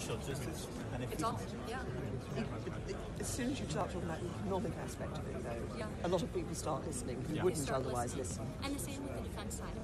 social justice and It's all, yeah. As soon as you start talking about the economic aspect of it, though, Yeah. a lot of people start listening who Yeah. wouldn't otherwise listening. listen. And the same with the defense side